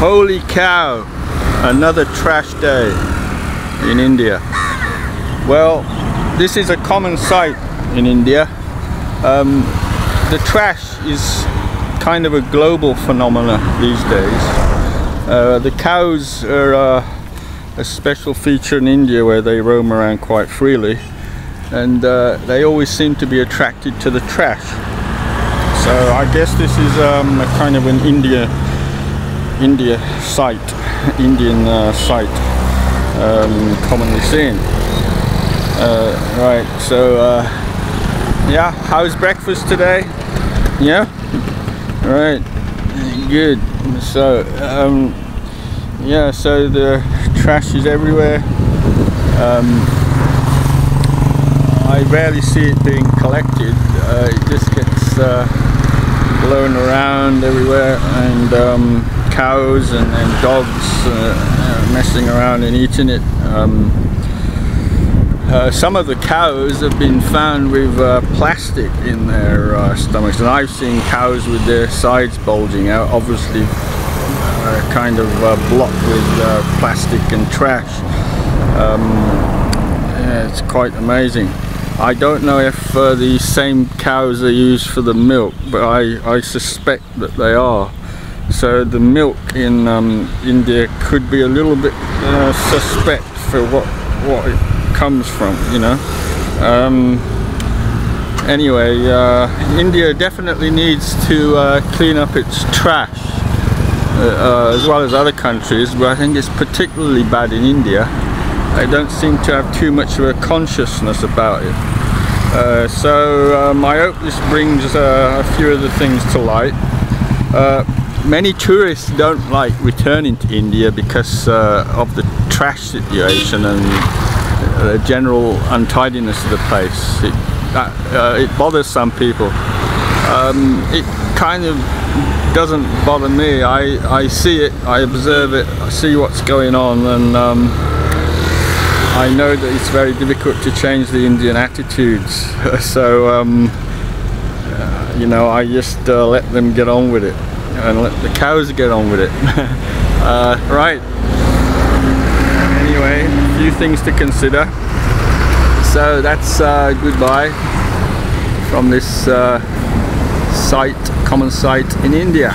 Holy cow! Another trash day in India. Well, this is a common sight in India. Um, the trash is kind of a global phenomena these days. Uh, the cows are uh, a special feature in India where they roam around quite freely and uh, they always seem to be attracted to the trash. So I guess this is um, a kind of an India India sight, Indian uh, sight, um, commonly seen. Uh, right, so uh, yeah, how's breakfast today? Yeah, right, good. So um, yeah, so the trash is everywhere. Um, I rarely see it being collected. Uh, it just gets uh, blown around everywhere and um, cows and, and dogs uh, uh, messing around and eating it. Um, uh, some of the cows have been found with uh, plastic in their uh, stomachs and I've seen cows with their sides bulging out obviously uh, kind of blocked with plastic and trash. Um, yeah, it's quite amazing. I don't know if uh, same cows are used for the milk, but I, I suspect that they are. So the milk in um, India could be a little bit uh, suspect for what what it comes from, you know. Um, anyway, uh, India definitely needs to uh, clean up its trash, uh, uh, as well as other countries, but I think it's particularly bad in India. They don't seem to have too much of a consciousness about it. Uh, so um, I hope this brings a few of the things to light. Uh, many tourists don't like returning to India because uh, of the trash situation and the general untidiness of the place. It, uh, it bothers some people. Um, it kind of doesn't bother me. I, I see it, I observe it, I see what's going on and um, I know that it's very difficult to change the Indian attitudes. so, um, uh, you know, I just uh, let them get on with it and let the cows get on with it. uh, right. Anyway, a few things to consider. So that's uh, goodbye from this uh, site, common sight in India.